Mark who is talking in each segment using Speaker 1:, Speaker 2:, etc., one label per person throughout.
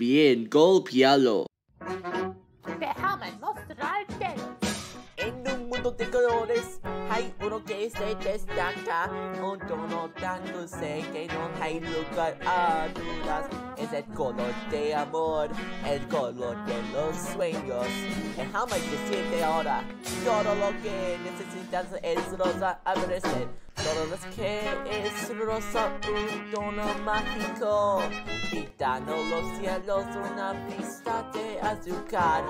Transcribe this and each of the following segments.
Speaker 1: Bien, golpealo.
Speaker 2: Déjame mostrarte.
Speaker 3: En un mundo de colores hay uno que se destaca, un tono tan dulce que no hay lugar a dudas. Es el color de amor, el color de los sueños. Déjame decirte ahora, todo lo que necesitas es rosa a merecer. Todo lo que es rosa, un tono mágico. Pintando los cielos, una pista de azúcar.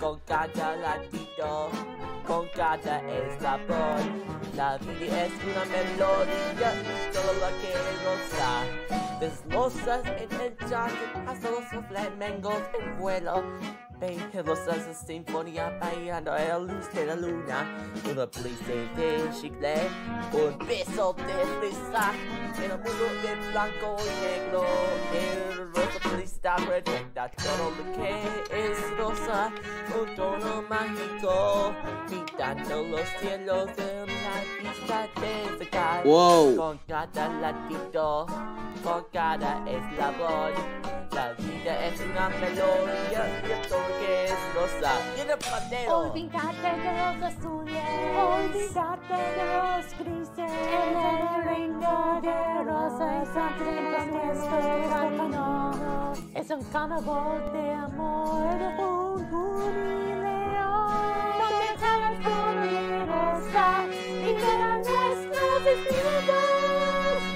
Speaker 3: Con cada latido, con cada eslabón. La vida es una melodía y todo lo que es rosa. Deslozas en el jardín hasta los flamengos en vuelo. Vegelosas sinfonía bailando a luz de la luna. Una brisa de chicle, un beso de brisa. En el mundo de blanco y negro, el rosa brisa perfecta. Todo lo que es rosa, un tono mágico. Pintando los cielos de una pista de sacar.
Speaker 1: Wow.
Speaker 3: Con cada latido, con cada eslabón. La vida es una melodía y lo que es rosa. El pandero.
Speaker 2: Olvídate de los azules. Olvídate de los grises. En el ringo de rosas entre nuestros caminos. Es un carnaval de amor.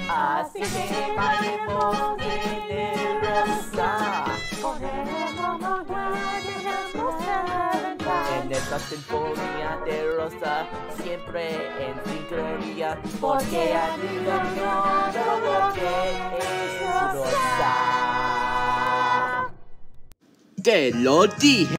Speaker 3: Así que bailemos de rosa.
Speaker 2: Con el amor guardaremos la
Speaker 3: En esta sinfonía de rosa, siempre en sincronía, porque admiro todo lo que es rosa.
Speaker 1: Te lo dije.